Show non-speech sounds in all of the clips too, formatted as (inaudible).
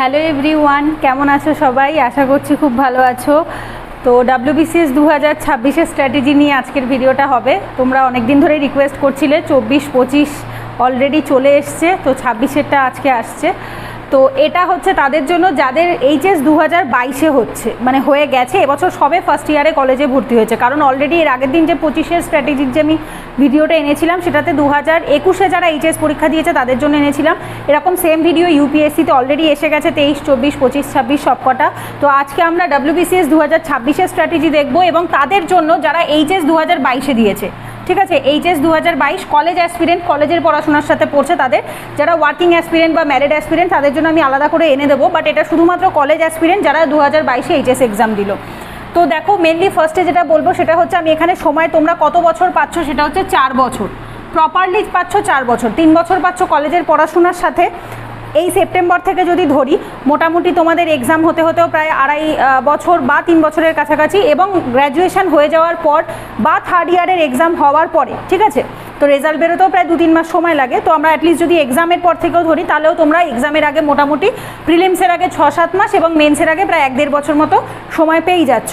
Hello every one কেমন আছো সবাই? আশা করছি খুব ভালো আছো। তো ডাব্লিউবিসিএস দু হাজার ছাব্বিশের স্ট্র্যাটেজি নিয়ে আজকের ভিডিওটা হবে। তোমরা অনেক দিন ধরে রিকোয়েস্ট করছিলে, চব্বিশ পঁচিশ অলরেডি চলে এসছে, তো ছাব্বিশেরটা আজকে আসছে। তো এটা হচ্ছে তাদের জন্য যাদের এইচএস দু হাজার বাইশে হচ্ছে। মানে হয়ে গেছে, এবছর সবে ফার্স্ট ইয়ারে কলেজে ভর্তি হয়েছে। কারণ অলরেডি এর আগের দিন যে পঁচিশের স্ট্র্যাটেজির যে আমি ভিডিওটা এনেছিলাম, সেটাতে দু হাজার একুশে যারা এইচএস পরীক্ষা দিয়েছে, তাদের জন্য এনেছিলাম। এরকম সেম ভিডিও ইউপিএসসিতে অলরেডি এসে গেছে, তেইশ, চব্বিশ, পঁচিশ, ছাব্বিশ, সবকটা। তো আজকে আমরা ডাব্লিউবিসিএস দু হাজার ছাব্বিশের স্ট্র্যাটেজি দেখব এবং তাদের জন্য যারা এইচএস দু হাজার বাইশে দিয়েছে ঠিক আছে এইচএস দু হাজার বাইশ কলেজ অ্যাসপিরেন্ট কলেজের পড়াশোনার সাথে পড়ছে তাদের। যারা ওয়ার্কিং অ্যাসপিরেন্ট বা ম্যারিড অ্যাসপিরেন্ট তাদের জন্য আমি আলাদা করে এনে দেবো। বাট এটা শুধুমাত্র কলেজ অ্যাসপিরেন্ট যারা দু হাজার বাইশে এইচএস এক্সাম দিল। তো দেখো মেনলি ফার্স্টে যেটা বলব, সেটা হচ্ছে আমি এখানে সময় তোমরা কত বছর পাচ্ছ, সেটা হচ্ছে চার বছর। প্রপারলি পাচ্ছ চার বছর। তিন বছর পাচ্ছ কলেজের পড়াশোনার সাথে। এই সেপ্টেম্বর থেকে যদি ধরি, মোটামুটি তোমাদের এক্সাম হতে হতেও প্রায় আড়াই বছর বা তিন বছরের কাছাকাছি এবং গ্র্যাজুয়েশন হয়ে যাওয়ার পর বা থার্ড ইয়ারের এক্সাম হওয়ার পরে, ঠিক আছে? তো রেজাল্ট বেরোতেও প্রায় দু তিন মাস সময় লাগে। তো আমরা অ্যাটলিস্ট যদি এক্সামের পর থেকেও ধরি, তাহলেও তোমরা এক্সামের আগে মোটামুটি প্রিলিমসের আগে ছ সাত মাস এবং মেন্সের আগে প্রায় এক দেড় বছর মতো সময় পেয়েই যাচ্ছ।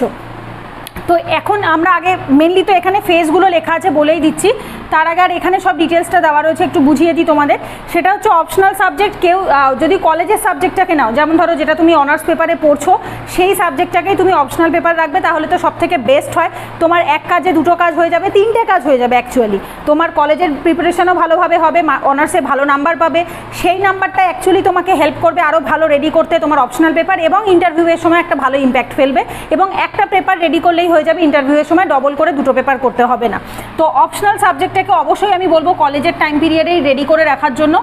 তো এখন আমরা আগে মেনলি তো এখানে ফেসগুলো লেখা আছে বলেই দিচ্ছি। তার আগে আর এখানে সব ডিটেলসটা দেওয়া রয়েছে, একটু বুঝিয়ে দিই তোমাদের। সেটা হচ্ছে অপশনাল সাবজেক্ট কেউ যদি কলেজের সাবজেক্টটাকে নাও, যেমন ধরো যেটা তুমি অনার্স পেপারে পড়ছো, সেই সাবজেক্টটাকেই তুমি অপশনাল পেপার রাখবে, তাহলে তো সব থেকে বেস্ট হয়। তোমার এক কাজে দুটো কাজ হয়ে যাবে, তিনটে কাজ হয়ে যাবে অ্যাকচুয়ালি তোমার কলেজের প্রিপারেশনও ভালোভাবে হবে অনার্সে ভালো নাম্বার পাবে। সেই নাম্বারটা অ্যাকচুয়ালি তোমাকে হেল্প করবে আরও ভালো রেডি করতে তোমার অপশনাল পেপার এবং ইন্টারভিউয়ের সময় একটা ভালো ইম্প্যাক্ট ফেলবে। এবং একটা পেপার রেডি করলেই হয়ে যাবে ইন্টারভিউয়ের সময় ডবল করে দুটো পেপার করতে হবে না। তো অপশনাল সাবজেক্টটাকে অবশ্যই আমি বলব কলেজের টাইম পিরিয়ডেই রেডি করে রাখার জন্য।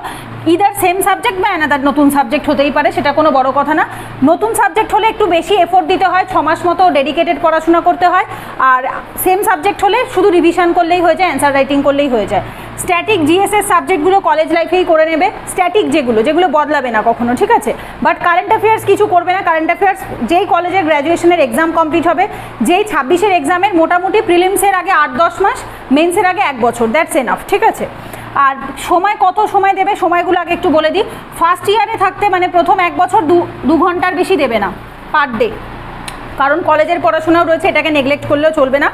ইদার সেম সাবজেক্ট বা অ্যানাদার নতুন সাবজেক্ট হতেই পারে, সেটা কোনো বড় কথা না। নতুন সাবজেক্ট হলে একটু বেশি এফোর্ট দিতে হয়, ছ মাস মতো ডেডিকেটেড পড়াশোনা করতে হয়। আর সেম সাবজেক্ট হলে শুধু রিভিশন করলেই হয়ে যায় অ্যান্সার রাইটিং করলেই হয়ে যায়। স্ট্যাটিক জিএসএস সাবজেক্টগুলো কলেজ লাইফেই করে নেবে। স্ট্যাটিক যেগুলো যেগুলো বদলাবে না কখনো, ঠিক আছে? বাট কারেন্ট অ্যাফেয়ার্স কিছু করবে না। কারেন্ট অ্যাফেয়ার্স যেই কলেজের গ্র্যাজুয়েশনের এক্সাম কমপ্লিট হবে, যেই ছাব্বিশের এক্সামের মোটামুটি প্রিলিমসের আগে আট দশ মাস মেন্সের আগে এক বছর। দ্যাটস এনাফ ঠিক আছে? আর সময় কত সময় দেবে, সময়গুলো আগে একটু বলে দিই। ফার্স্ট ইয়ারে থাকতে মানে প্রথম এক বছর দু দু ঘণ্টার বেশি দেবে না পার ডে কারণ কলেজের পড়াশোনাও রয়েছে, এটাকে নেগলেক্ট করলেও চলবে না।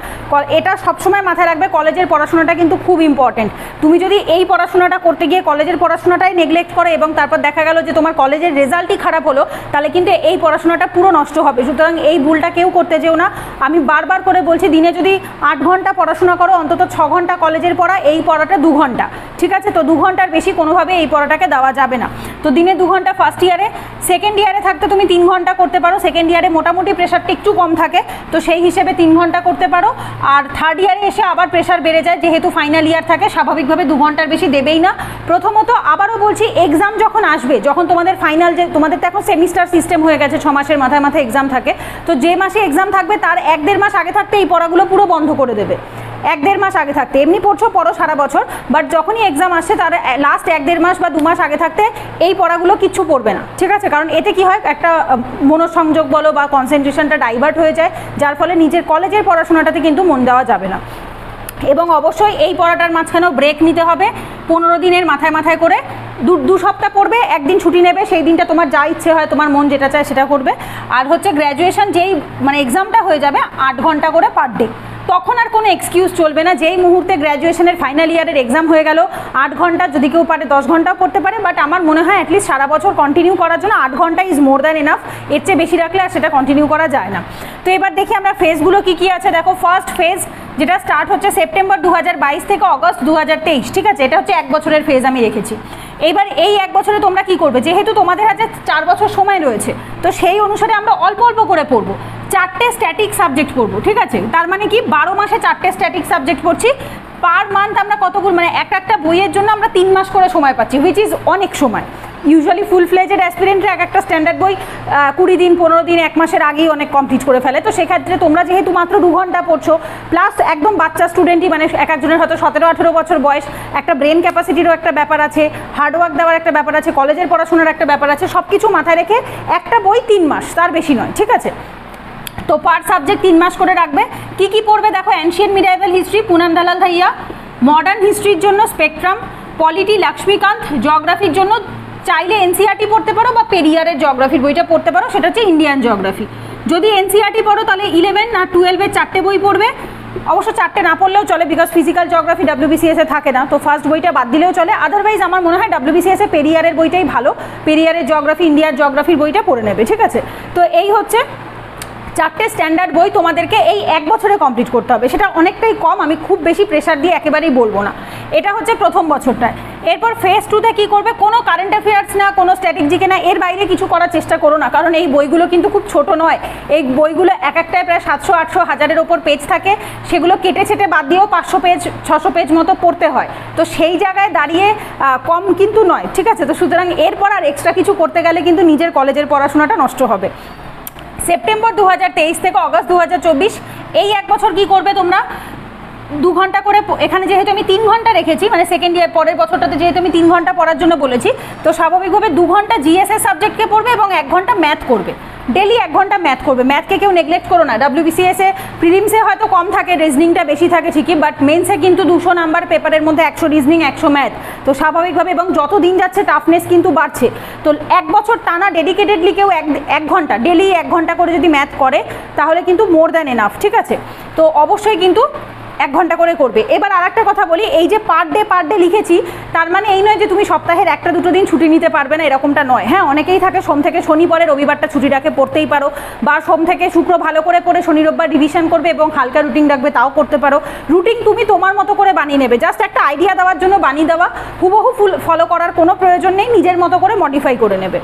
এটা সবসময় মাথায় রাখবে, কলেজের পড়াশোনাটা কিন্তু খুব ইম্পর্টেন্ট তুমি যদি এই পড়াশোনাটা করতে গিয়ে কলেজের পড়াশোনাটাই নেগলেক্ট করে এবং তারপর দেখা গেল যে তোমার কলেজের রেজাল্টই খারাপ হলো, তাহলে কিন্তু এই পড়াশোনাটা পুরো নষ্ট হবে। সুতরাং এই ভুলটা কেউ করতে যেও না। আমি বারবার করে বলছি, দিনে যদি আট ঘণ্টা পড়াশোনা করো, অন্তত ছ ঘণ্টা কলেজের পড়া, এই পড়াটা দু ঘণ্টা। ঠিক আছে? তো দু ঘণ্টার বেশি কোনোভাবে এই পড়াটাকে দেওয়া যাবে না। তো দিনে দু ঘণ্টা ফার্স্ট ইয়ারে সেকেন্ড ইয়ারে থাকতে তুমি তিন ঘণ্টা করতে পারো। সেকেন্ড ইয়ারে মোটামুটি প্রেশারটা একটু কম থাকে, তো সেই হিসেবে তিন ঘণ্টা করতে পারো। আর থার্ড ইয়ারে এসে আবার প্রেশার বেড়ে যায়, যেহেতু ফাইনাল ইয়ার থাকে, স্বাভাবিকভাবে দু ঘণ্টার বেশি দেবেই না। প্রথমত আবারও বলছি এক্সাম যখন আসবে, যখন তোমাদের ফাইনাল যে তোমাদের তো এখন সেমিস্টার সিস্টেম হয়ে গেছে, ছ মাসের মাথায় মাথায় এক্সাম থাকে, তো যে মাসে এক্সাম থাকবে, তার এক দেড় মাস আগে থাকতে এই পড়াগুলো পুরো বন্ধ করে দেবে। এক দেড় মাস আগে থাকতে। এমনি পড়ছো, পড়ো সারা বছর বাট যখনই এক্সাম আসছে তার লাস্ট এক দেড় মাস বা দু মাস আগে থাকতে এই পড়াগুলো কিচ্ছু পড়বে না, ঠিক আছে? কারণ এতে কি হয়, একটা মনোসংযোগ বলো বা কনসেন্ট্রেশনটা ডাইভার্ট হয়ে যায়, যার ফলে নিজের কলেজের পড়াশোনাটাতে কিন্তু মন দেওয়া যাবে না। এবং অবশ্যই এই পড়াটার মাঝখানেও ব্রেক নিতে হবে, পনেরো দিনের মাথায় মাথায় করে দু দু সপ্তাহ পড়বে, একদিন ছুটি নেবে, সেই দিনটা তোমার যা ইচ্ছে হয়, তোমার মন যেটা চায় সেটা করবে। আর হচ্ছে গ্র্যাজুয়েশন যেই মানে এক্সামটা হয়ে যাবে আট ঘণ্টা করে পার ডে তখন আর কোনো এক্সকিউজ চলবে না, যেই মুহূর্তে গ্র্যাজুয়েশনের ফাইনাল ইয়ারের এক্সাম হয়ে গেল, আট ঘণ্টা যদি কেউ পারে দশ ঘন্টাও করতে পারে বাট আমার মনে হয় অ্যাটলিস্ট সারা বছর কন্টিনিউ করার জন্য আট ঘণ্টা ইজ মোর দ্যান এনাফ এর চেয়ে বেশি রাখলে আর সেটা কন্টিনিউ করা যায় না। তো এবার দেখি আমরা ফেজগুলো কী কী আছে। দেখো ফার্স্ট ফেজ যেটা স্টার্ট হচ্ছে সেপ্টেম্বর দু হাজার বাইশ থেকে অগস্ট দু হাজার তেইশ, ঠিক আছে? এটা হচ্ছে এক বছরের ফেজ আমি রেখেছি। এইবার এই এক বছরে তোমরা কি করবে? যেহেতু তোমাদের হাতে চার বছর সময় রয়েছে, তো সেই অনুসারে আমরা অল্প অল্প করে পড়ব। চারটে স্ট্যাটিক সাবজেক্ট পড়ব, ঠিক আছে? তার মানে কি? বারো মাসে চারটে স্ট্যাটিক সাবজেক্ট পড়ছি। পার মান্থ আমরা কতগুলো মানে এক একটা বইয়ের জন্য আমরা তিন মাস করে সময় পাচ্ছি হুইচ ইজ অনেক সময়। ইউজুয়ালি ফুল ফ্লেজেড অ্যাসপিরেন্টরা এক একটা স্ট্যান্ডার্ড বই কুড়ি দিন, পনেরো দিন, এক মাসের আগেই অনেক কমপ্লিট করে ফেলে। তো সেক্ষেত্রে তোমরা যেহেতু মাত্র দু ঘণ্টা পড়ছো প্লাস একদম বাচ্চা স্টুডেন্টই মানে এক একজনের হয়তো সতেরো, আঠেরো বছর বয়স, একটা ব্রেন ক্যাপাসিটিরও একটা ব্যাপার আছে হার্ডওয়ার্ক দেওয়ার একটা ব্যাপার আছে কলেজের পড়াশোনার একটা ব্যাপার আছে সব কিছু মাথায় রেখে একটা বই তিন মাস, তার বেশি নয়, ঠিক আছে? তো পার সাবজেক্ট তিন মাস করে রাখবে। কি কি পড়বে দেখো অ্যানশিয়ান মিডাইভাল হিস্ট্রি পুনাম দালাল ভাইয়া মডার্ন হিস্ট্রির জন্য স্পেকট্রাম পলিটি লক্ষ্মীকান্ত জিওগ্রাফির জন্য চাইলে এনসিআরটি পড়তে পারো বা পেরিয়ারের জিওগ্রাফির বইটা পড়তে পারো, সেটা হচ্ছে ইন্ডিয়ান জিওগ্রাফি যদি এনসিআরটি পড়ো, তাহলে ইলেভেন আর টুয়েলভের চারটে বই পড়বে। অবশ্য চারটে না পড়লেও চলে বিকজ ফিজিক্যাল জিওগ্রাফি ডাব্লিউবিসিএস থাকে না। তো ফার্স্ট বইটা বাদ দিলেও চলে। আদারওয়াইজ আমার মনে হয় ডাব্লিউবিসিএস পেরিয়ারের বইটাই ভালো। পেরিয়ারের জিওগ্রাফি ইন্ডিয়ার জিওগ্রাফির বইটা পড়ে নেবে, ঠিক আছে? তো এই হচ্ছে চারটে স্ট্যান্ডার্ড বই তোমাদেরকে এই এক বছরে কমপ্লিট করতে হবে। সেটা অনেকটাই কম, আমি খুব বেশি প্রেশার দিয়ে একেবারেই বলব না। এটা হচ্ছে প্রথম বছরটায়। এরপর ফেজ টুতে কী করবে? কোনো কারেন্ট অ্যাফেয়ার্স না, কোনো স্ট্র্যাটেজিকে না, এর বাইরে কিছু করার চেষ্টা করো না। কারণ এই বইগুলো কিন্তু খুব ছোট নয়। এই বইগুলো এক একটায় প্রায় সাতশো, আটশো, হাজারের ওপর পেজ থাকে। সেগুলো কেটে ছেটে বাদ দিয়েও পাঁচশো পেজ ছশো পেজ মতো পড়তে হয়। তো সেই জায়গায় দাঁড়িয়ে কম কিন্তু নয়, ঠিক আছে? তো সুতরাং এরপর আর এক্সট্রা কিছু করতে গেলে কিন্তু নিজের কলেজের পড়াশোনাটা নষ্ট হবে। সেপ্টেম্বর দু হাজার তেইশ থেকে অগস্ট দু এই এক বছর কি করবে তোমরা? দু ঘণ্টা করে এখানে যেহেতু আমি তিন ঘণ্টা রেখেছি মানে সেকেন্ড ইয়ার পরের বছরটাতে যেহেতু আমি তিন ঘণ্টা পড়ার জন্য বলেছি, তো স্বাভাবিকভাবে দু ঘণ্টা জিএসএস সাবজেক্টকে পড়বে এবং এক ঘণ্টা ম্যাথ করবে। ডেলি এক ঘণ্টা ম্যাথ করবে। ম্যাথকে কেউ নেগলেক্ট করো না। ডাব্লিউবিসিএসে প্রিলিমসে হয়তো কম থাকে রিজনিংটা বেশি থাকে ঠিকই বাট মেন্সে কিন্তু দুশো নাম্বার পেপারের মধ্যে একশো রিজনিং একশো ম্যাথ তো স্বাভাবিকভাবে এবং যত দিন যাচ্ছে টাফনেস কিন্তু বাড়ছে। তো এক বছর টানা ডেডিকেটেডলি কেউ এক এক ঘণ্টা ডেলি এক ঘণ্টা করে যদি ম্যাথ করে, তাহলে কিন্তু মোর দ্যান এনাফ ঠিক আছে? তো অবশ্যই কিন্তু এক ঘণ্টা করে করবে। এবার আর একটা কথা বলি, এই যে পার ডে পার ডে লিখেছি, তার মানে এই নয় যে তুমি সপ্তাহের একটা, দুটো দিন ছুটি নিতে পারবে না, এরকমটা নয়। হ্যাঁ অনেকেই থাকে, সোম থেকে শনি পরে রবিবারটা ছুটি রাখে পড়তেই পারো, বা সোম থেকে শুক্র ভালো করে পড়ে শনি, রোববার রিভিশন করবে এবং হালকা রুটিন রাখবে, তাও করতে পারো। রুটিন তুমি তোমার মতো করে বানিয়ে নেবে। জাস্ট একটা আইডিয়া দেওয়ার জন্য বানিয়ে দেওয়া, হুবহু ফুল ফলো করার কোনো প্রয়োজন নেই, নিজের মতো করে মডিফাই করে নেবে।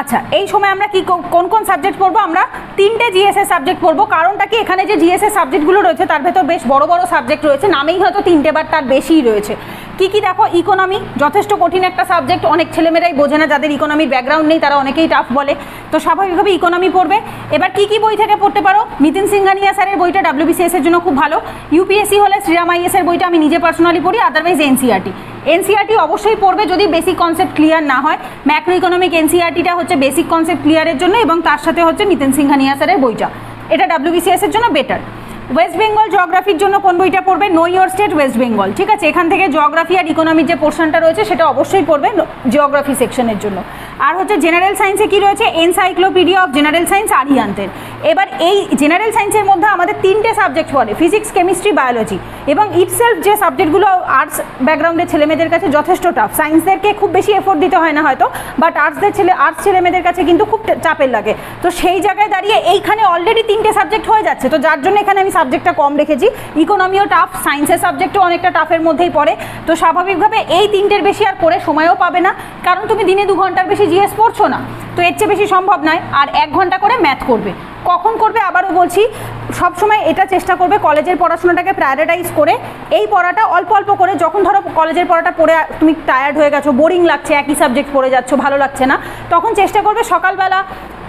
আচ্ছা এই সময় আমরা কি কোন কোন সাবজেক্ট পড়ব? আমরা তিনটে জিএসএস সাবজেক্ট পড়ব। কারণটা কি? এখানে যে জিএসএস সাবজেক্টগুলো রয়েছে, তার ভেতর বেশ বড় বড় সাবজেক্ট রয়েছে। নামেই হয়তো তিনটে বার তার বেশিই রয়েছে। কি কি দেখো? ইকোনমি যথেষ্ট কঠিন একটা সাবজেক্ট অনেক ছেলেমেয়েরাই বোঝে না, যাদের ইকোনমির ব্যাকগ্রাউন্ড নেই, তারা অনেকেই টাফ বলে। তো স্বাভাবিকভাবে ইকোনমি পড়বে। এবার কি কি বই থেকে পড়তে পারো? নিতিন সিংহানিয়া স্যারের বইটা ডাব্লিউবিসিএস এর জন্য খুব ভালো। ইউপিএসসি হলে শ্রীরাম আইএস এর বইটা আমি নিজে পার্সোনালি পড়ি আদারওয়াইজ এনসিআরটি এনসিআরটি অবশ্যই পড়বে যদি বেসিক কনসেপ্ট ক্লিয়ার না হয়। ম্যাক্রো ইকোনমিক এনসিআরটিটা হচ্ছে বেসিক কনসেপ্ট ক্লিয়ারের জন্য এবং তার সাথে হচ্ছে নিতিন সিংহানিয়া স্যারের বইটা। এটা ডাব্লিউবিসিএসের জন্য বেটার ওয়েস্ট বেঙ্গল জিওগ্রাফির জন্য কোন বইটা পড়বে? Know your state West Bengal ঠিক আছে? এখান থেকে জিওগ্রাফি আর ইকোনমির যে পোর্শনটা রয়েছে, সেটা অবশ্যই পড়বে জিওগ্রাফি সেকশনের জন্য। আর হচ্ছে জেনারেল সায়েন্সে কি রয়েছে? এনসাইক্লোপিডিয়া অফ জেনারেল সায়েন্স আরিয়ান্তের এবার এই জেনারেল সায়েন্সের মধ্যে আমাদের তিনটে সাবজেক্ট পড়ে ফিজিক্স কেমিস্ট্রি বায়োলজি এবং ইটসেলফ যে সাবজেক্টগুলো আর্টস ব্যাকগ্রাউন্ডের ছেলেমেয়েদের কাছে যথেষ্ট টাফ সায়েন্সদেরকে খুব বেশি এফোর্ট দিতে হয় না হয়তো বাট আর্টসদের ছেলে আর্টস ছেলেমেয়েদের কাছে কিন্তু খুব চাপের লাগে। তো সেই জায়গায় দাঁড়িয়ে এইখানে অলরেডি তিনটে সাবজেক্ট হয়ে যাচ্ছে। তো যার জন্য এখানে আমি সাবজেক্টটা কম রেখেছি। ইকোনমিও টাফ সায়েন্সের সাবজেক্টও অনেকটা টাফের মধ্যেই পড়ে। তো স্বাভাবিকভাবে এই তিনটের বেশি আর করে সময়ও পাবে না। কারণ তুমি দিনে দু ঘণ্টার বেশি জিএস পড়ছো না? তো এর চেয়ে বেশি সম্ভব নয়, আর এক ঘণ্টা করে ম্যাথ করবে। কখন করবে আবারও বলছি, সবসময় এটা চেষ্টা করবে কলেজের পড়াশোনাটাকে প্রায়োরিটাইজ করে। এই পড়াটা অল্প অল্প করে, যখন ধরো কলেজের পড়াটা পড়ে তুমি টায়ার্ড হয়ে গেছো বোরিং লাগছে, একই সাবজেক্ট পড়ে যাচ্ছ, ভালো লাগছে না, তখন চেষ্টা করবে সকালবেলা,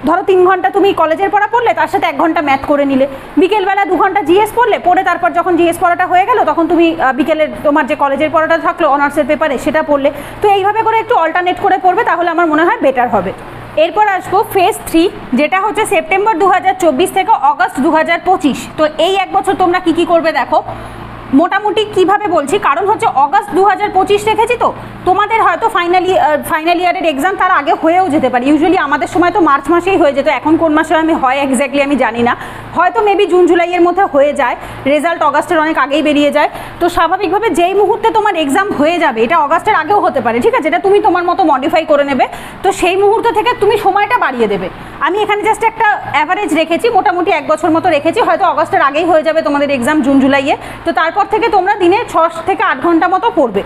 ধরো তিন ঘণ্টা তুমি কলেজের পড়া পড়লে, তার সাথে এক ঘণ্টা ম্যাথ করে নিলে। বিকেলবেলা দু ঘণ্টা জিএস পড়লে, পড়ে তারপর যখন জিএস পড়াটা হয়ে গেল, তখন তুমি বিকেলের তোমার যে কলেজের পড়াটা থাকল অনার্সের পেপারে সেটা পড়লে। তো এইভাবে করে একটু অল্টারনেট করে পড়বে, তাহলে আমার মনে হয় বেটার হবে। এরপর আসব ফেজ থ্রি যেটা হচ্ছে সেপ্টেম্বর দু হাজার চব্বিশ থেকে অগস্ট দু হাজার পঁচিশ। তো এই এক বছর তোমরা কি কি করবে দেখো? মোটামুটি কীভাবে বলছি? কারণ হচ্ছে অগাস্ট দু হাজার পঁচিশ রেখেছি তো। তোমাদের হয়তো ফাইনাল ফাইনাল ইয়ারের এক্সাম তার আগে হয়েও যেতে পারে। ইউজুয়ালি আমাদের সময় তো মার্চ মাসেই হয়ে যেত। এখন কোন মাসে আমি হয় এক্স্যাক্টলি আমি জানি না। হয়তো মেবি জুন জুলাইয়ের মধ্যে হয়ে যায়। রেজাল্ট অগাস্টের অনেক আগেই বেরিয়ে যায়। তো স্বাভাবিকভাবে যেই মুহূর্তে তোমার এক্সাম হয়ে যাবে, এটা অগাস্টের আগেও হতে পারে, ঠিক আছে? এটা তুমি তোমার মতো মডিফাই করে নেবে। তো সেই মুহূর্ত থেকে তুমি সময়টা বাড়িয়ে দেবে। আমি এখানে জাস্ট একটা অ্যাভারেজ রেখেছি, মোটামুটি এক বছর মতো রেখেছি, হয়তো অগস্টের আগেই হয়ে যাবে তোমাদের এক্সাম জুন, জুলাইয়ে। তো তারপর থেকে তোমরা দিনে ছ থেকে আট ঘণ্টা মতো পড়বে।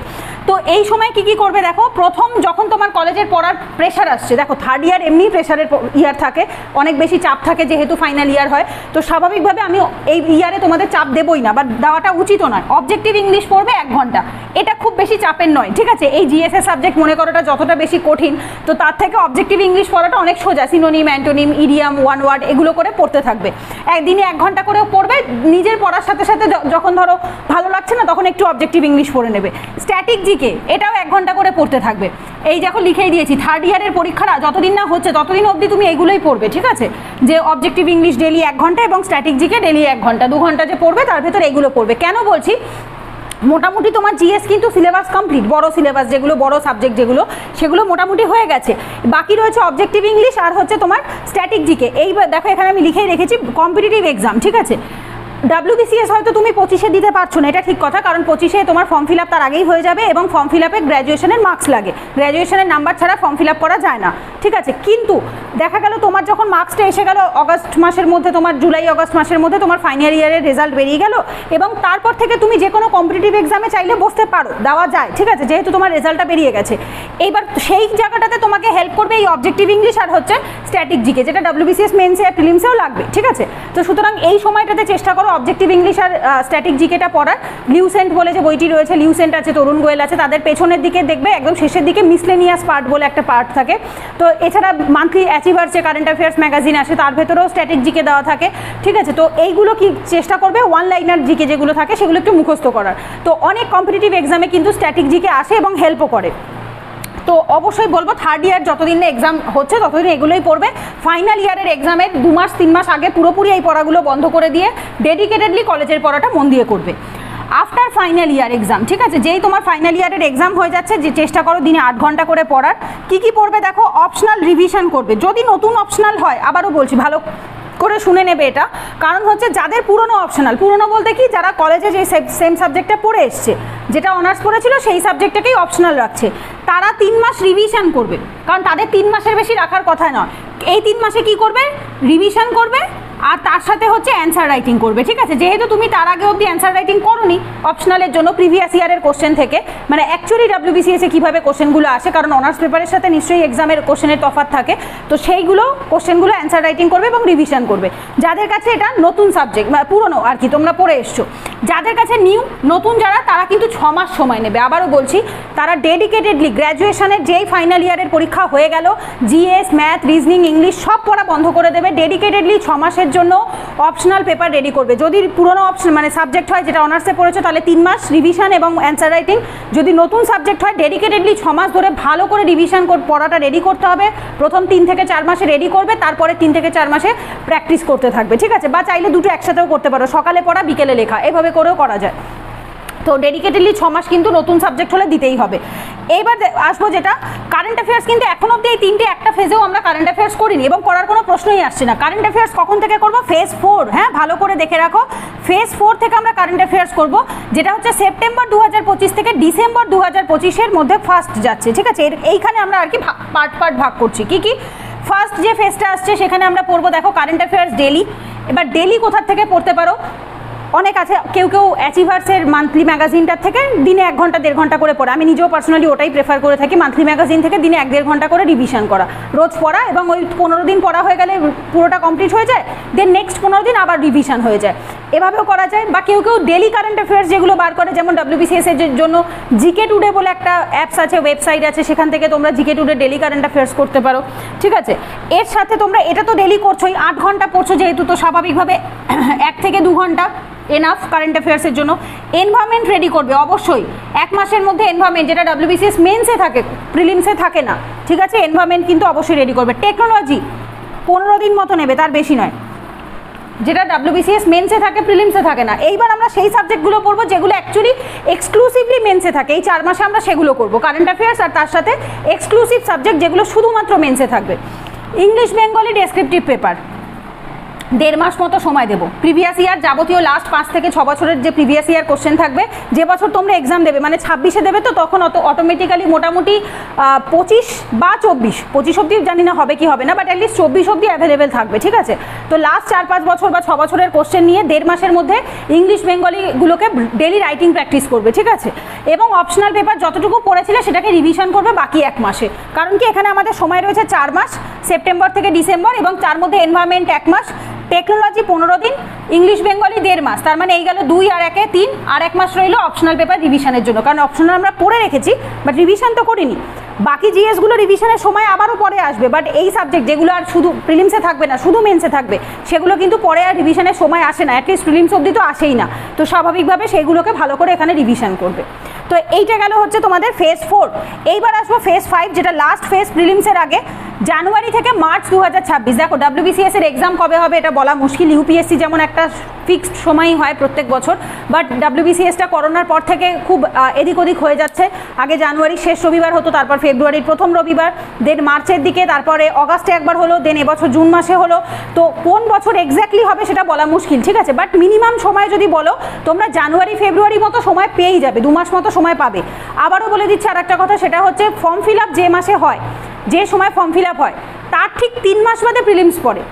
তো এই সময় কি কি করবে দেখো? প্রথম যখন তোমার কলেজের পড়ার প্রেশার আসছে, দেখো থার্ড ইয়ার এমনি প্রেশারের ইয়ার থাকে, অনেক বেশি চাপ থাকে যেহেতু ফাইনাল ইয়ার হয়, তো স্বাভাবিকভাবে আমি এই ইয়ারে তোমাদের চাপ দেবই না বা দেওয়াটা উচিতও নয়। অবজেক্টিভ ইংলিশ পড়বে এক ঘণ্টা। এটা খুব বেশি চাপের নয়, ঠিক আছে? এই জিএসএস সাবজেক্ট মনে করাটা যতটা বেশি কঠিন, তো তার থেকে অবজেক্টিভ ইংলিশ পড়াটা অনেক সোজা synonym antonym idiom one word এগুলো করে পড়তে থাকবে। একদিনে এক ঘণ্টা করেও পড়বে, নিজের পড়ার সাথে সাথে যখন ধরো ভালো লাগছে না, তখন একটু অবজেক্টিভ ইংলিশ পড়ে নেবে। স্ট্যাটিক জিকে এটাও এক ঘণ্টা করে পড়তে থাকবে। এই যখন লিখেই দিয়েছি থার্ড ইয়ারের পরীক্ষাটা যতদিন না হচ্ছে ততদিন অবধি তুমি এইগুলোই পড়বে, ঠিক আছে? যে অবজেক্টিভ ইংলিশ ডেলি এক ঘণ্টা এবং স্ট্যাটিক জিকে ডেলি এক ঘণ্টা, দু ঘণ্টা যে পড়বে তার ভেতর এইগুলো পড়বে। কেন বলছি? মোটামুটি তোমার জিএস কিন্তু সিলেবাস কমপ্লিট বড় সিলেবাস যেগুলো, বড় সাবজেক্ট যেগুলো, সেগুলো মোটামুটি হয়ে গেছে। বাকি রয়েছে অবজেক্টিভ ইংলিশ আর হচ্ছে তোমার স্ট্যাটিক জিকে এই দেখো এখানে আমি লিখেই রেখেছি কম্পিটিটিভ এক্সাম ঠিক আছে? ডাব্লিউবিসিএস হয়তো তুমি পঁচিশে দিতে পারছ না, এটা ঠিক কথা, কারণ পঁচিশে তোমার ফর্ম ফিল আপ তার আগেই হয়ে যাবে এবং ফর্ম ফিল আপে গ্র্যাজুয়েশনের মার্কস লাগে। গ্র্যাজুয়েশনের নাম্বার ছাড়া ফর্ম ফিল আপ করা যায় না। ঠিক আছে, কিন্তু দেখা গেল তোমার যখন মার্কসটা এসে গেল অগস্ট মাসের মধ্যে, তোমার জুলাই, অগস্ট মাসের মধ্যে তোমার ফাইনাল ইয়ারের রেজাল্ট বেরিয়ে গেল এবং তারপর থেকে তুমি যে কোনো কম্পিটিটিভ এক্সামে চাইলে বসতে পারো, দেওয়া যায়। ঠিক আছে, যেহেতু তোমার রেজাল্টটা বেরিয়ে গেছে। এইবার সেই জায়গাটাতে তোমাকে হেল্প করবে এই অবজেক্টিভ ইংলিশ আর হচ্ছে স্ট্যাটিক জিকে যেটা ডাব্লিউবিসিএস মেন্সে প্রিলিমসেও লাগবে। ঠিক আছে, তো সুতরাং এই সময়টাতে চেষ্টা করো অবজেক্টিভ ইংলিশ আর স্ট্যাটিক জিকেটা পড়ার। লিউসেন্ট বলে যে বইটি রয়েছে লিউসেন্ট আছে তরুণ গোয়েল আছে, তাদের পেছনের দিকে দেখবে, একদম শেষের দিকে মিসলেনিয়াস পার্ট বলে একটা পার্ট থাকে। তো এছাড়া মান্থলি অ্যাচিভার যে কারেন্ট অ্যাফেয়ার্স ম্যাগাজিন আসে, তার ভেতরেও স্ট্যাটিক জিকে দেওয়া থাকে। ঠিক আছে? তো এইগুলো কি চেষ্টা করবে? ওয়ান লাইনার জিকে যেগুলো থাকে, সেগুলো একটু মুখস্থ করার। তো অনেক কম্পিটিটিভ এক্সামে কিন্তু স্ট্যাটিক জিকে আসে এবং হেল্পও করে। তো অবশ্যই বলব থার্ড ইয়ার যতদিন না এক্সাম হচ্ছে, ততদিন এগুলোই পড়বে। ফাইনাল ইয়ারের এক্সামের দু মাস, তিন মাস আগে পুরোপুরি এই পড়াগুলো বন্ধ করে দিয়ে ডেডিকেটেডলি কলেজের পড়াটা মন দিয়ে করবে। আফটার ফাইনাল ইয়ার এক্সাম ঠিক আছে? যেই তোমার ফাইনাল ইয়ারের এক্সাম হয়ে যাচ্ছে, যে চেষ্টা করো দিনে আট ঘণ্টা করে পড়ার। কি কি পড়বে দেখো? অপশনাল রিভিশন করবে। যদি নতুন অপশনাল হয়, আবারও বলছি, ভালো করে শুনে নেবে এটা। কারণ হচ্ছে যাদের পুরনো অপশনাল পুরনো বলতে কি যারা কলেজে যে সেম সাবজেক্টটা পড়ে এসছে, যেটা অনার্স পড়েছিল সেই সাবজেক্টটাকেই অপশনাল রাখছে। তারা তিন মাস রিভিশন করবে, কারণ তাদের তিন মাসের বেশি রাখার কথা নয়। এই তিন মাসে কি করবে? রিভিশন করবে, আর তার সাথে হচ্ছে অ্যান্সার রাইটিং করবে, ঠিক আছে? যেহেতু তুমি তার আগে অবধি অ্যান্সার রাইটিং করোনি অপশনালের জন্য প্রিভিয়াস ইয়ারের কোশ্চেন থেকে মানে অ্যাকচুয়ালি ডাব্লিউবিসিএসে কীভাবে কোশ্চেনগুলো আসে, কারণ অনার্স পেপারের সাথে নিশ্চয়ই এক্সামের কোশ্চেনের তফাৎ থাকে, তো সেইগুলো কোশ্চেনগুলো অ্যান্সার রাইটিং করবে এবং রিভিশন করবে। যাদের কাছে এটা নতুন সাবজেক্ট পুরনো আর কি, তোমরা পড়ে এসছো। যাদের কাছে নিউ নতুন যারা, তারা কিন্তু ছ মাস সময় নেবে। আবারও বলছি, তারা ডেডিকেটেডলি গ্র্যাজুয়েশনের যেই ফাইনাল ইয়ারের পরীক্ষা হয়ে গেল জিএস ম্যাথ রিজনিং ইংলিশ সব পড়া বন্ধ করে দেবে। ডেডিকেটেডলি ছ মাসের জন্য অপশনাল পেপার রেডি করবে। যদি পুরনো অপশন মানে সাবজেক্ট হয়, যেটা অনার্সে পড়েছো, তাহলে তিন মাস রিভিশন এবং অ্যান্সার রাইটিং যদি নতুন সাবজেক্ট হয় ডেডিকেটেডলি ছ মাস ধরে ভালো করে রিভিশন পড়াটা রেডি করতে হবে। প্রথম তিন থেকে চার মাসে রেডি করবে, তারপরে তিন থেকে চার মাসে প্র্যাকটিস করতে থাকবে, ঠিক আছে? বা চাইলে দুটো একসাথেও করতে পারো, সকালে পড়া, বিকেলে লেখা, এভাবে করেও করা যায়। তো ডেডিকেটেডলি ছ মাস কিন্তু নতুন সাবজেক্ট হলে দিতেই হবে। এইবার আসব যেটা কারেন্ট অ্যাফেয়ার্স কিন্তু এখন অব্দি এই তিনটে একটা ফেজেও আমরা কারেন্ট অ্যাফেয়ার্স করিনি এবং করার কোনো প্রশ্নই আসছে না। কারেন্ট অ্যাফেয়ার্স কখন থেকে করব? ফেজ ফোর হ্যাঁ? ভালো করে দেখে রাখো। ফেজ ফোর থেকে আমরা কারেন্ট অ্যাফেয়ার্স করব, যেটা হচ্ছে সেপ্টেম্বর দু হাজার পঁচিশ থেকে ডিসেম্বর দু হাজার মধ্যে ফার্স্ট যাচ্ছে, ঠিক আছে? এর এইখানে আমরা আর কি পার্ট পার্ট ভাগ করছি। কি কি? ফার্স্ট যে ফেজটা আসছে, সেখানে আমরা পড়ব, দেখো কারেন্ট অ্যাফেয়ার্স ডেলি এবার ডেলি কোথার থেকে পড়তে পারো? অনেক আছে, কেউ কেউ অ্যাচিভার্সের মান্থলি ম্যাগাজিনটার থেকে দিনে এক ঘণ্টা, দেড় ঘণ্টা করে পড়া। আমি নিজেও পার্সোনালি ওটাই প্রেফার করে থাকি মান্থলি ম্যাগাজিন থেকে দিনে এক, দেড় ঘণ্টা করে রিভিশন করা। রোজ পড়া এবং ওই পনেরো দিন পড়া হয়ে গেলে পুরোটা কমপ্লিট হয়ে যায় দেন নেক্সট পনেরো দিন আবার রিভিশন হয়ে যায়। এভাবেও করা যায়, বা কেউ কেউ ডেলি কারেন্ট অ্যাফেয়ার্স যেগুলো বার করে, যেমন ডাব্লিউবিসিএস এর জন্য জিকে টুডে বলে একটা অ্যাপস আছে ওয়েবসাইট আছে, সেখান থেকে তোমরা GK today daily current affairs করতে পারো। ঠিক আছে? এর সাথে তোমরা এটা তো ডেলি করছোই, আট ঘণ্টা পড়ছো যেহেতু, তো স্বাভাবিকভাবে (clears throat) এক থেকে দু ঘণ্টা। এনাফ কারেন্ট অ্যাফেয়ার্সের জন্য এনভায়রনমেন্ট রেডি করবে, অবশ্যই। এক মাসের মধ্যে এনভায়রনমেন্ট যেটা ডাব্লিউবিসিএস মেন্সে থাকে প্রিলিমসে থাকে না, ঠিক আছে? এনভায়রনমেন্ট কিন্তু অবশ্যই রেডি করবে। টেকনোলজি পনেরো দিন মতো নেবে, তার বেশি নয়। যেটা ডাব্লিউবিসিএস মেন্সে থাকে প্রিলিমসে থাকে না। এইবার আমরা সেই সাবজেক্টগুলো পড়ব, যেগুলো অ্যাকচুয়ালি এক্সক্লুসিভলি মেন্সে থাকে। এই চার মাসে আমরা সেগুলো করব কারেন্ট অ্যাফেয়ার্স আর তার সাথে এক্সক্লুসিভ সাবজেক্ট যেগুলো শুধুমাত্র মেন্সে থাকবে। ইংলিশ বেঙ্গলি ডেসক্রিপটিভ পেপার দেড় মাস মতো সময় দেবো। প্রিভিয়াস ইয়ার যাবতীয় লাস্ট পাঁচ থেকে ছ বছরের যে প্রিভিয়াস ইয়ার কোশ্চেন থাকবে, যে বছর তোমরা এক্সাম দেবে মানে ছাব্বিশে দেবে তো তখন অত অটোমেটিক্যালি মোটামুটি পঁচিশ বা চব্বিশ, পঁচিশ অব্দি জানি না হবে কি হবে না বাট অ্যাটলিস্ট চব্বিশ অব্দি অ্যাভেলেবেল থাকবে, ঠিক আছে? তো লাস্ট চার পাঁচ বছর বা ছ বছরের কোশ্চেন নিয়ে দেড় মাসের মধ্যে ইংলিশ বেঙ্গলিগুলোকে ডেলি রাইটিং প্র্যাকটিস করবে, ঠিক আছে? এবং অপশনাল পেপার যতটুকু পড়েছিলে সেটাকে রিভিশন করবে বাকি এক মাসে। কারণ কি এখানে আমাদের সময় রয়েছে চার মাস সেপ্টেম্বর থেকে ডিসেম্বর এবং তার মধ্যে এনভায়রনমেন্ট এক মাস টেকনোলজি পনেরো দিন, ইংলিশ বেঙ্গলি দেড় মাস। তার মানে এই গেল দুই আর একে তিন, আর এক মাস রইল অপশনাল পেপার রিভিশনের জন্য। কারণ অপশনাল আমরা পড়ে রেখেছি বাট রিভিশন তো করিনি। বাকি জিএসগুলো রিভিশনের সময় আবারও পরে আসবে বাট এই সাবজেক্ট যেগুলো আর শুধু প্রিলিমসে থাকবে না, শুধু মেন্সে থাকবে, সেগুলো কিন্তু পরে আর রিভিশনের সময় আসে না। অ্যাটলিস্ট প্রিলিমস অবধি তো আসেই না। তো স্বাভাবিকভাবে সেগুলোকে ভালো করে এখানে রিভিশন করবে। তো এইটা গেল হচ্ছে তোমাদের ফেজ ফোর এইবার আসব ফেজ ফাইভ যেটা লাস্ট ফেজ প্রিলিমসের আগে। জানুয়ারি থেকে মার্চ দু হাজার ছাব্বিশ। দেখো ডাব্লিউবিসিএস এর এক্সাম কবে হবে এটা বলা মুশকিল। ইউপিএসসি যেমন একটা ফিক্সড সময়ই হয় প্রত্যেক বছর বাট ডাব্লিউবিসিএসটা করোনার পর থেকে খুব এদিক ওদিক হয়ে যাচ্ছে। আগে জানুয়ারির শেষ রবিবার হতো, তারপর ফেব্রুয়ারির প্রথম রবিবার দেন মার্চের দিকে, তারপরে অগাস্টে একবার হলো দেন এবছর জুন মাসে হলো। তো কোন বছর এক্স্যাক্টলি হবে সেটা বলা মুশকিল, ঠিক আছে? বাট মিনিমাম সময় যদি বলো, তোমরা জানুয়ারি, ফেব্রুয়ারি মতো সময় পেয়েই যাবে, দু মাস মতো সময় পাবে। আবারও বলে দিচ্ছি আর একটা কথা, সেটা হচ্ছে ফর্ম ফিল আপ যে মাসে হয় যে সময় ফর্ম ফিল হয়, তার ঠিক তিন মাস বাদে প্রিলিমস পড়ে।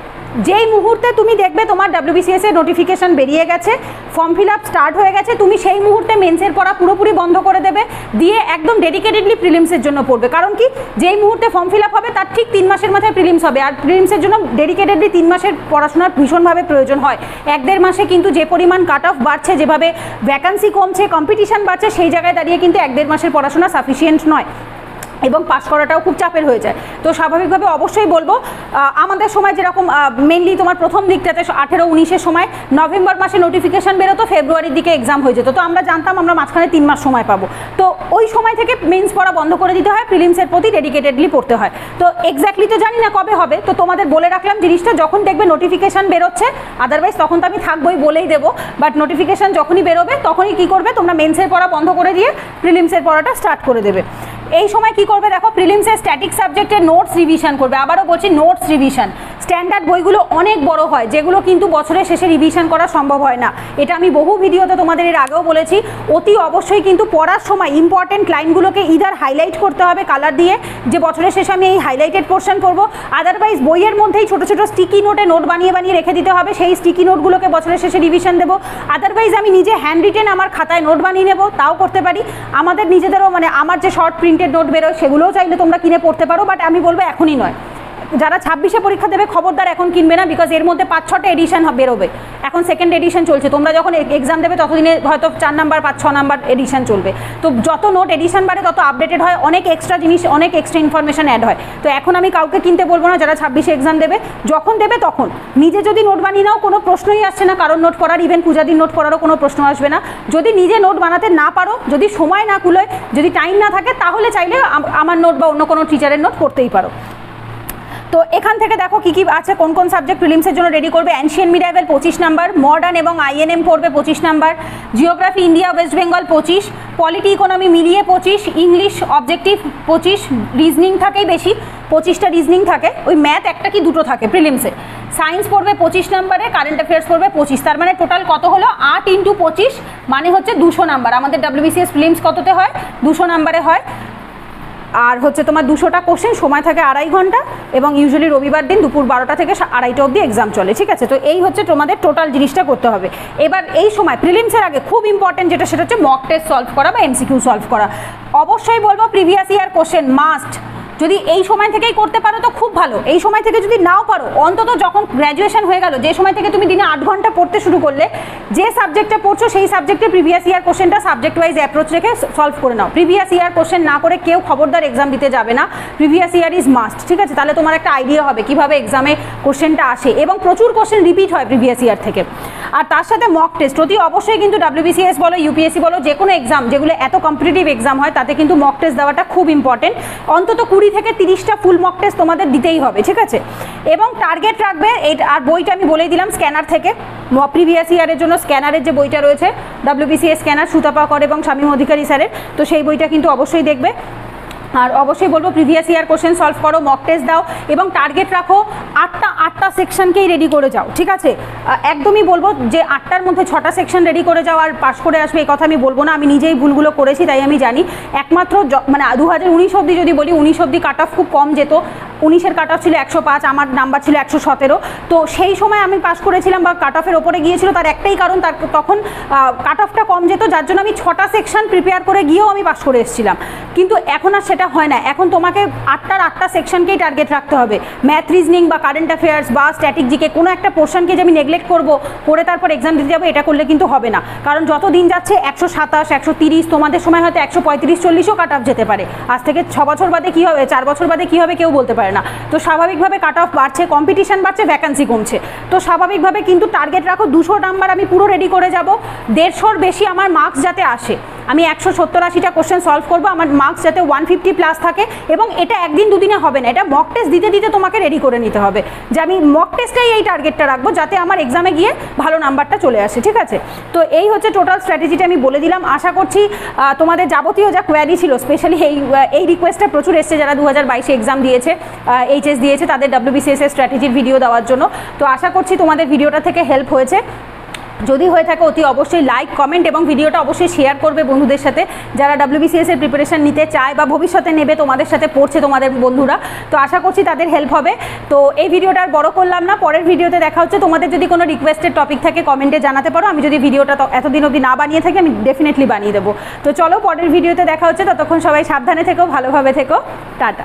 যেই মুহূর্তে তুমি দেখবে তোমার ডাব্লিউবিসিএস এর নোটিফিকেশন বেরিয়ে গেছে ফর্ম ফিল আপ স্টার্ট হয়ে গেছে, তুমি সেই মুহূর্তে মেন্সের পড়া পুরোপুরি বন্ধ করে দেবে, দিয়ে একদম ডেডিকেটেডলি প্রিলিমসের জন্য পড়বে। কারণ কি? যেই মুহূর্তে ফর্ম ফিল আপ হবে, তার ঠিক তিন মাসের মাথায় প্রিলিমস হবে। আর প্রিলিমসের জন্য ডেডিকেটেডলি তিন মাসের পড়াশোনার ভীষণভাবে প্রয়োজন হয়। এক দেড় মাসে কিন্তু যে পরিমাণ কাট অফ বাড়ছে, যেভাবে ভ্যাকান্সি কমছে কম্পিটিশন বাড়ছে, সেই জায়গায় দাঁড়িয়ে কিন্তু এক দেড় মাসের পড়াশোনা সাফিসিয়েন্ট নয়। এবং পাস করাটাও খুব চাপের হয়ে যায়। তো স্বাভাবিকভাবে অবশ্যই বলব আমাদের সময় যেরকম মেনলি তোমার প্রথম দিকটাতে আঠেরো উনিশের সময়, নভেম্বর মাসে নোটিফিকেশান বেরোতো, ফেব্রুয়ারির দিকে এক্সাম হয়ে যেত। তো আমরা জানতাম আমরা মাঝখানে তিন মাস সময় পাবো। তো ওই সময় থেকে মেন্স পড়া বন্ধ করে দিতে হয় প্রিলিমসের প্রতি ডেডিকেটেডলি পড়তে হয়। তো এক্স্যাক্টলি তো জানি না কবে হবে, তো তোমাদের বলে রাখলাম জিনিসটা, যখন দেখবে নোটিফিকেশান বেরোচ্ছে আদারওয়াইজ তখন তো আমি থাকবোই বলেই দেবো বাট নোটিফিকেশান যখনই বেরোবে, তখনই কী করবে, তোমরা মেন্সের পড়া বন্ধ করে দিয়ে প্রিলিমসের পড়াটা স্টার্ট করে দেবে। এই সময় কি করবে দেখো প্রিলিমসের স্ট্যাটিক সাবজেক্টের নোটস রিভিশন করবে। আবারও বলছি নোটস রিভিশন স্ট্যান্ডার্ড বইগুলো অনেক বড় হয়, যেগুলো কিন্তু বছরের শেষে রিভিশন করা সম্ভব হয় না। এটা আমি বহু ভিডিওতে তোমাদের এর আগেও বলেছি, অতি অবশ্যই কিন্তু পড়ার সময় ইম্পর্টেন্ট লাইনগুলোকে ইদার হাইলাইট করতে হবে কালার দিয়ে, যে বছরের শেষে আমি এই হাইলাইটেড পোর্শন করব। আদারওয়াইজ বইয়ের মধ্যেই ছোটো ছোটো স্টিকি নোটে নোট বানিয়ে বানিয়ে রেখে দিতে হবে, সেই স্টিকি নোটগুলোকে বছরের শেষে রিভিশন দেবো। আদারওয়াইজ আমি নিজে হ্যান্ড রিটেন আমার খাতায় নোট বানিয়ে নেব, তাও করতে পারি। আমাদের নিজেদেরও মানে আমার যে শর্ট প্রিন্টেড নোট বেরোয়, সেগুলোও চাইলে তোমরা কিনে পড়তে পারো বাট আমি বলব এখনই নয়। যারা ছাব্বিশে পরীক্ষা দেবে খবরদার এখন কিনবে না বিকজ এর মধ্যে পাঁচ ছটা এডিশন বেরোবে। এখন সেকেন্ড এডিশন চলছে। তোমরা যখন এক্সাম দেবে, ততদিনে হয়তো চার নাম্বার পাঁচ ছ নাম্বার এডিশন চলবে। তো যত নোট এডিশন বাড়ে, তত আপডেটেড হয়। অনেক এক্সট্রা জিনিস, অনেক এক্সট্রা ইনফরমেশন অ্যাড হয়। তো এখন আমি কাউকে কিনতে বলব না, যারা ছাব্বিশে এক্সাম দেবে। যখন দেবে, তখন। নিজে যদি নোট বানিয়ে নাও, কোনো প্রশ্নই আসছে না। কারণ নোট করার ইভেন পূজাদিন নোট করারও কোনো প্রশ্ন আসবে না। যদি নিজে নোট বানাতে না পারো, যদি সময় না কুলোয়, যদি টাইম না থাকে, তাহলে চাইলে আমার নোট বা অন্য কোনো টিচারের নোট করতেই পারো। তো এখান থেকে দেখো কী কী আছে, কোন কোন সাবজেক্ট প্রিলিমসের জন্য রেডি করবে। অ্যানশিয়ান মিডাইভেল পঁচিশ নাম্বার মডার্ন এবং আইএনএম পড়বে পঁচিশ number geography India West Bengal পঁচিশ পলিটি ইকোনমি মিলিয়ে পঁচিশ ইংলিশ অবজেক্টিভ পঁচিশ রিজনিং থাকেই বেশি, পঁচিশটা রিজনিং থাকে, ওই ম্যাথ একটা কি দুটো থাকে প্রিলিমসে সায়েন্স পড়বে পঁচিশ নাম্বারে কারেন্ট অ্যাফেয়ার্স পড়বে পঁচিশ, তার মানে টোটাল কত হলো? আট ইন্টু পঁচিশ মানে হচ্ছে দুশো নাম্বার। আমাদের ডাব্লিউবিসিএস প্রিলিমস কততে হয়? দুশো নাম্বারে হয়। আর হচ্ছে তোমার দুশোটা কোশ্চেন সময় থাকে আড়াই ঘণ্টা এবং ইউজুয়ালি রবিবার দিন দুপুর বারোটা থেকে আড়াইটা অব্দি এক্সাম চলে, ঠিক আছে? তো এই হচ্ছে তোমাদের টোটাল জিনিসটা করতে হবে। এবার এই সময় প্রিলিমসের আগে খুব ইম্পর্টেন্ট যেটা, সেটা হচ্ছে মক টেস্ট সলভ করা বা এমসিকিউ সলভ করা। অবশ্যই বলব প্রিভিয়াস ইয়ার কোশ্চেন মাস্ট যদি এই সময় থেকেই করতে পারো তো খুব ভালো। এই সময় থেকে যদি নাও পারো, অন্তত যখন গ্র্যাজুয়েশন হয়ে গেল, যে সময় থেকে তুমি দিনে আট ঘণ্টা পড়তে শুরু করলে, যে সাবজেক্টটা পড়ছো সেই সাবজেক্টে প্রিভিয়াস ইয়ার কোশ্চেনটা সাবজেক্ট ওয়াইজ অ্যাপ্রোচ রেখে সলভ করে নাও। প্রিভিয়াস ইয়ার কোশ্চেন না করে কেউ খবরদার এক্সাম দিতে যাবে না। প্রিভিয়াস ইয়ার ইজ মাস্ট ঠিক আছে? তাহলে তোমার একটা আইডিয়া হবে কীভাবে এক্সামে কোশ্চেনটা আসে। এবং প্রচুর কোশ্চেন রিপিট হয় প্রিভিয়াস ইয়ার থেকে। আর তার সাথে মক টেস্ট অতি অবশ্যই কিন্তু ডাব্লিউবিসিএস বলো ইউপিএসসি বলো যে কোনো এক্সাম যেগুলো এত কম্পিটিটিভ এক্সাম হয়, তাতে কিন্তু মক টেস্ট দেওয়াটা খুব ইম্পর্টেন্ট অন্তত কুড়ি থেকে তিরিশটা ফুল মক টেস্ট তোমাদের দিতেই হবে, ঠিক আছে? এবং টার্গেট রাখবে এই আর বইটা আমি বলেই দিলাম স্ক্যানার থেকে। প্রিভিয়াস ইয়ারের জন্য স্ক্যানারের যে বইটা রয়েছে ডাব্লিউবিসিএস স্ক্যানার সুতাপা কর এবং স্বামী অধিকারী স্যারের, তো সেই বইটা কিন্তু অবশ্যই দেখবে। আর অবশ্যই বলব প্রিভিয়াস ইয়ার কোশ্চেন সলভ করো মক টেস্ট দাও এবং টার্গেট রাখো, আটটা আটটা সেকশনকেই রেডি করে যাও, ঠিক আছে? একদমই বলব যে আটটার মধ্যে ছটা সেকশন রেডি করে যাও আর পাশ করে আসবে এই কথা আমি বলব না, আমি নিজেই ভুলগুলো করেছি, তাই আমি জানি। একমাত্র মানে দু হাজার উনিশ অব্দি যদি বলি, উনিশ অব্দি কাট অফ খুব কম যেত। উনিশের কাট অফ ছিল একশো পাঁচ, আমার নাম্বার ছিল একশো সতেরো। তো সেই সময় আমি পাস করেছিলাম বা কাট অফের ওপরে গিয়েছিল, তার একটাই কারণ, তার তখন কাট অফটা কম যেত, যার জন্য আমি ছটা সেকশন প্রিপেয়ার করে গিয়েও আমি পাস করে এসেছিলাম। কিন্তু এখন আর সেটা হয় না। এখন তোমাকে আটটার আটটা সেকশনকেই টার্গেট রাখতে হবে। ম্যাথ রিজনিং বা কারেন্ট অ্যাফেয়ার্স বা স্ট্যাটিক জিকে কোনো একটা পোর্শনকে যে আমি নেগলেক্ট করব, করে তারপর এক্সাম দিতে যাব, এটা করলে কিন্তু হবে না। কারণ যত দিন যাচ্ছে, একশো সাতাশ, একশো তিরিশ, তোমাদের সময় হয়তো একশো পঁয়ত্রিশ, চল্লিশও কাট অফ যেতে পারে। আজ থেকে ছ বছর বাদে কী হবে, চার বছর বাদে কী হবে কেউ বলতে পারে না। তো স্বাভাবিকভাবে কাট অফ বাড়ছে কম্পিটিশন বাড়ছে ভ্যাকান্সি কমছে। তো স্বাভাবিকভাবে কিন্তু টার্গেট রাখো, দুশো নাম্বার আমি পুরো রেডি করে যাব। দেড়শোর বেশি আমার মার্কস যাতে আসে। আমি একশো সত্তর আশিটা কোশ্চেন সলভ করব, আমার মার্কস যাতে ওয়ান ফিফটি প্লাস থাকে এবং এটা একদিন দুদিনে হবে না। এটা মক টেস্ট দিতে দিতে তোমাকে রেডি করে নিতে হবে। যে আমি মক টেস্টেই এই টার্গেটটা রাখব যাতে আমার এক্সামে গিয়ে ভালো নাম্বারটা চলে আসে, ঠিক আছে? তো এই হচ্ছে টোটাল স্ট্র্যাটেজিটা আমি বলে দিলাম। আশা করছি তোমাদের যাবতীয় যা কোয়ারি ছিল স্পেশালি এই এই রিকোয়েস্টটা প্রচুর এসছে যারা দু হাজার বাইশে এক্সাম দিয়েছে এইচএস দিয়েছে, তাদের ডাব্লিউবিসিএস স্ট্র্যাটেজির ভিডিও দেওয়ার জন্য। তো আশা করছি তোমাদের ভিডিওটা থেকে হেল্প হয়েছে। যদি হয়ে থাকে অতি অবশ্যই লাইক কমেন্ট এবং ভিডিওটা অবশ্যই শেয়ার করবে বন্ধুদের সাথে। যারা ডাব্লিউবিসিএস এর প্রিপারেশন নিতে চায় বা ভবিষ্যতে নেবে, তোমাদের সাথে পড়ছে তোমাদের বন্ধুরা। তো আশা করছি তাদের হেল্প হবে। তো এই ভিডিওটা আর বড় করলাম না। পরের ভিডিওতে দেখা হচ্ছে। তোমাদের যদি কোনো রিকোয়েস্টেড টপিক থাকে কমেন্টে জানাতে পারো। আমি যদি ভিডিওটা এতদিন অবধি না বানিয়ে থাকি, আমি ডেফিনেটলি বানিয়ে দেবো। তো চলো পরের ভিডিওতে দেখা হচ্ছে। ততক্ষণ সবাই সাবধানে থেকো, ভালোভাবে থেকো। টাটা।